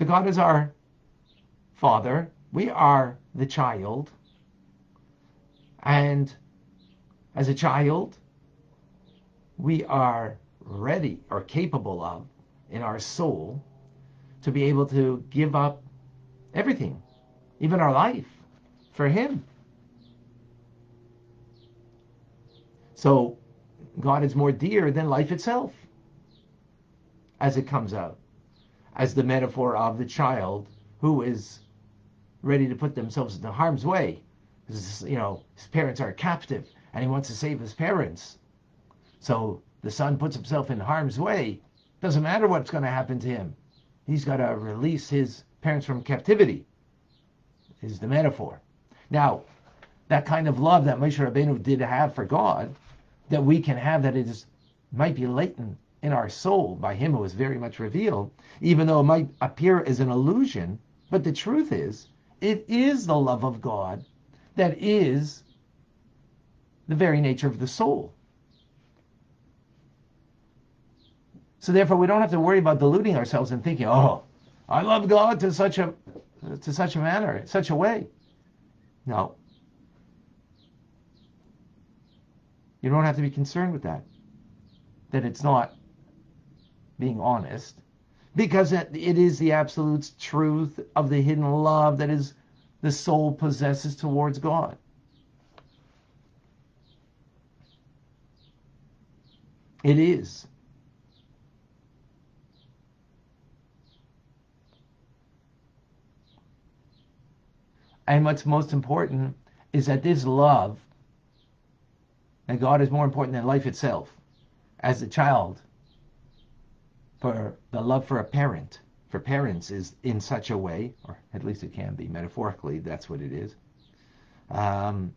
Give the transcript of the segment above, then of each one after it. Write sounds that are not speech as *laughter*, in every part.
So God is our father. We are the child. And as a child, we are ready or capable of in our soul to be able to give up everything, even our life, for Him. So God is more dear than life itself, as it comes out, as the metaphor of the child who is ready to put themselves into harm's way. Because, you know, his parents are captive and he wants to save his parents. So the son puts himself in harm's way. Doesn't matter what's going to happen to him. He's got to release his parents from captivity, is the metaphor. Now, that kind of love that Moshe Rabbeinu did have for God, that we can have, that it is, might be latent in our soul by him who is very much revealed, even though it might appear as an illusion, but the truth is, it is the love of God that is the very nature of the soul. So therefore, we don't have to worry about deluding ourselves and thinking, "Oh, I love God to such a to such a manner, such a way." No. You don't have to be concerned with that. That it's not being honest, because it is the absolute truth of the hidden love that is the soul possesses towards God. It is. And what's most important is that this love, that God is more important than life itself, as a child, for the love for a parent, for parents is in such a way, or at least it can be metaphorically, that's what it is. Um,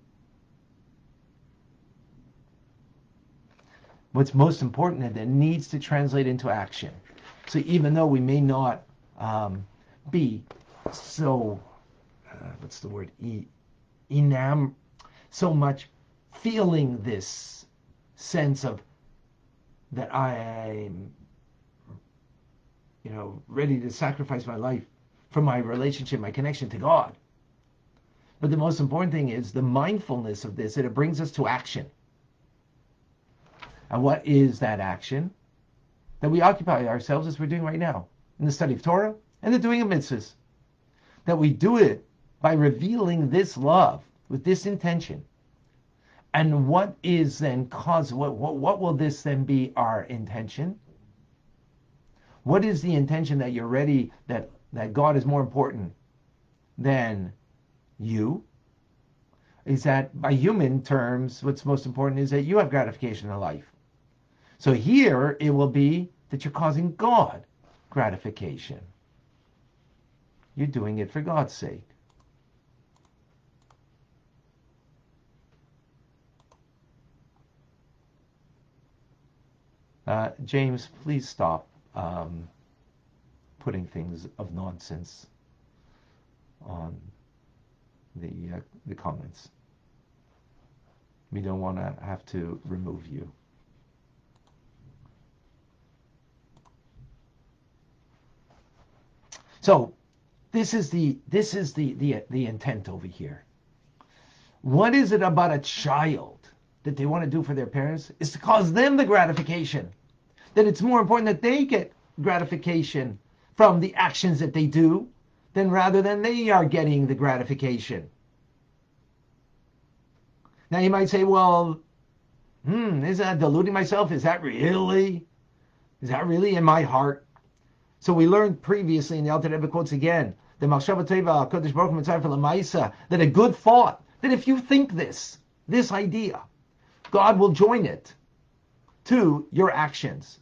what's most important is that needs to translate into action. So even though we may not um, be so uh, what's the word e, enam so much feeling this sense of that I'm you know ready to sacrifice my life for my relationship my connection to God but the most important thing is the mindfulness of this that it brings us to action and what is that action that we occupy ourselves as we're doing right now in the study of Torah and the doing of mitzvahs that we do it by revealing this love with this intention. And what is then cause what, what what will this then be our intention? What is the intention that you're ready that that God is more important than you? Is that by human terms, what's most important is that you have gratification in life. So here it will be that you're causing God gratification. You're doing it for God's sake. Uh, James, please stop um, putting things of nonsense on the uh, the comments. We don't want to have to remove you. So this is the this is the the the intent over here. What is it about a child that they want to do for their parents is to cause them the gratification. That it's more important that they get gratification from the actions that they do than rather than they are getting the gratification. Now you might say, well, hmm, isn't that deluding myself? Is that really? Is that really in my heart? So we learned previously in the Alter Rebbe quotes again, the that a good thought, that if you think this, this idea, God will join it to your actions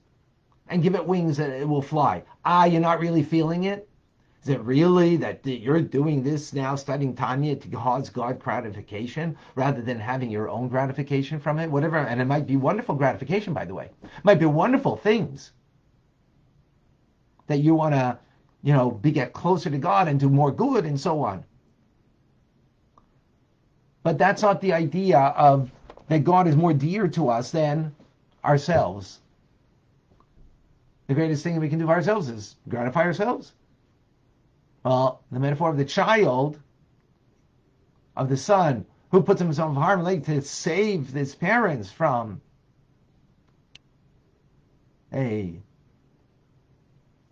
and give it wings and it will fly. Ah, you're not really feeling it? Is it really that you're doing this now, studying Tanya to cause God gratification rather than having your own gratification from it? Whatever, and it might be wonderful gratification, by the way. It might be wonderful things that you want to, you know, be get closer to God and do more good and so on. But that's not the idea of that God is more dear to us than ourselves. The greatest thing we can do for ourselves is gratify ourselves. Well, the metaphor of the child, of the son, who puts himself in harm's way to save his parents from a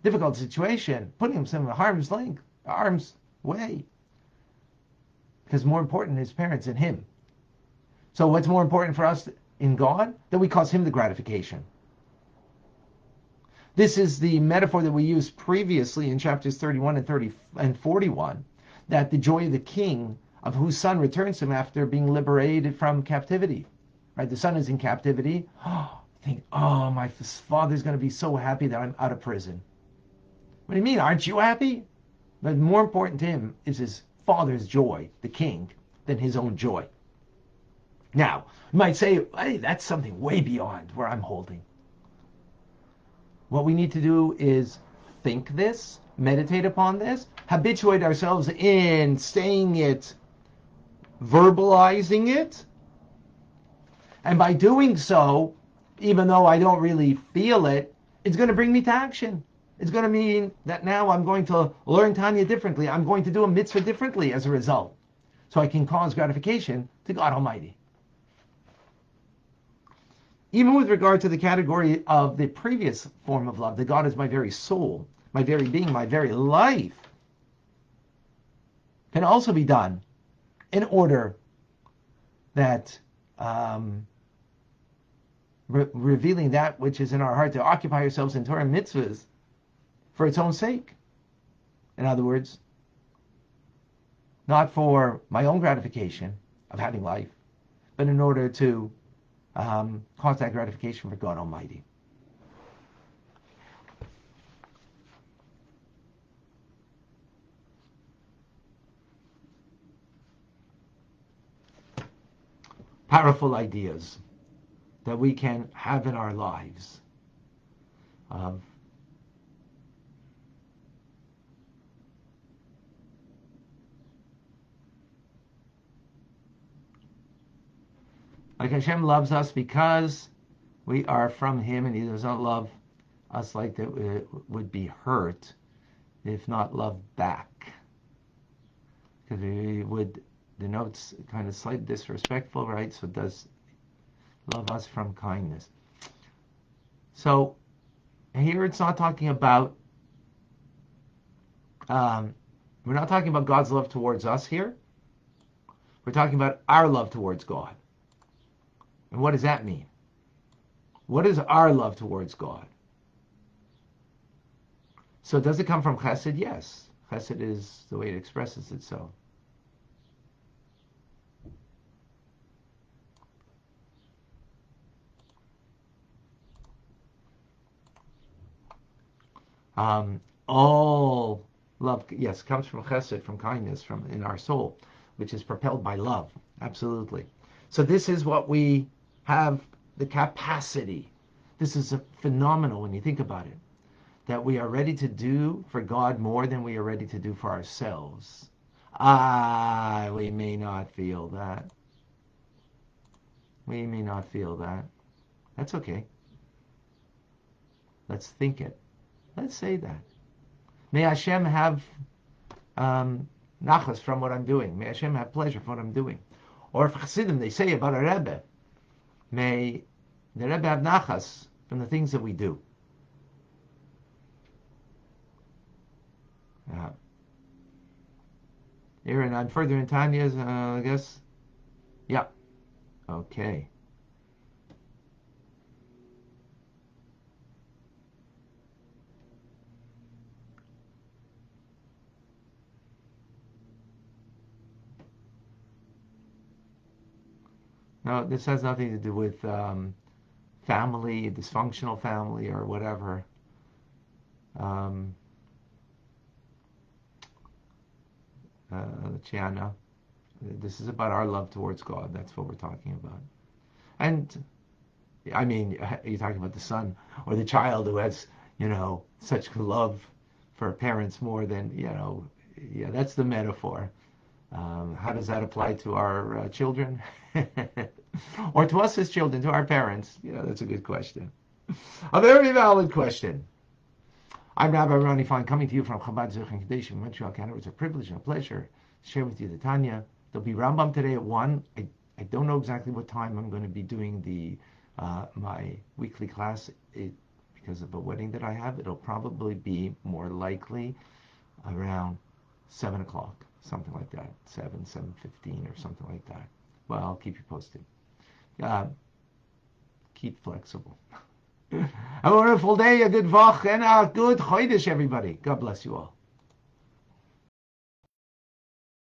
difficult situation, putting himself in harm's length, harm's way. Because more important his parents than him. So what's more important for us in God? That we cause him the gratification. This is the metaphor that we used previously in chapters 31 and 30 and 41, that the joy of the king of whose son returns him after being liberated from captivity. Right? The son is in captivity. Oh, *gasps* think, oh, my father's going to be so happy that I'm out of prison. What do you mean? Aren't you happy? But more important to him is his father's joy, the king, than his own joy. Now, you might say, hey, that's something way beyond where I'm holding. What we need to do is think this, meditate upon this, habituate ourselves in saying it, verbalizing it. And by doing so, even though I don't really feel it, it's going to bring me to action. It's going to mean that now I'm going to learn Tanya differently. I'm going to do a mitzvah differently as a result. So I can cause gratification to God Almighty. Even with regard to the category of the previous form of love, that God is my very soul, my very being, my very life, can also be done in order that um, re- revealing that which is in our heart to occupy ourselves in Torah mitzvahs for its own sake. In other words, not for my own gratification of having life, but in order to um, cause that gratification for God Almighty. Powerful ideas that we can have in our lives of Like Hashem loves us because we are from Him, and He does not love us like that we would be hurt if not loved back. Because He would denotes kind of slight disrespectful, right? So it does love us from kindness. So here it's not talking about um, we're not talking about God's love towards us here. We're talking about our love towards God. And what does that mean? What is our love towards God? So does it come from chesed? Yes. Chesed is the way it expresses itself. Um, all love, yes, comes from chesed, from kindness, from in our soul, which is propelled by love. Absolutely. So this is what we have the capacity. This is a phenomenal when you think about it. That we are ready to do for God more than we are ready to do for ourselves. Ah, we may not feel that. We may not feel that. That's okay. Let's think it. Let's say that. May Hashem have um, nachas from what I'm doing. May Hashem have pleasure from what I'm doing. Or if Chassidim, they say about a Rebbe, May the Rebbe have nachas from the things that we do. Yeah. Aaron, I'm further in Tanya's, uh, I guess. Yeah. Okay. No, this has nothing to do with um, family, dysfunctional family, or whatever. Um, uh, Chiana, this is about our love towards God. That's what we're talking about. And I mean, you're talking about the son or the child who has, you know, such love for parents more than, you know, yeah, that's the metaphor. Um, how does that apply to our uh, children? *laughs* *laughs* or to us as children, to our parents? You know, that's a good question. A very valid question. I'm Rabbi Ronnie Fine, coming to you from Chabad Zichron Kadosh in Montreal, Canada. It's a privilege and a pleasure to share with you the Tanya. There'll be Rambam today at 1. I, I don't know exactly what time I'm going to be doing the uh, my weekly class. It, because of a wedding that I have, it'll probably be more likely around 7 o'clock, something like that, 7, 7.15 or something like that. Well, I'll keep you posted. Uh, keep flexible. *laughs* Have a wonderful day, a good vach, and a good chodesh, everybody. God bless you all.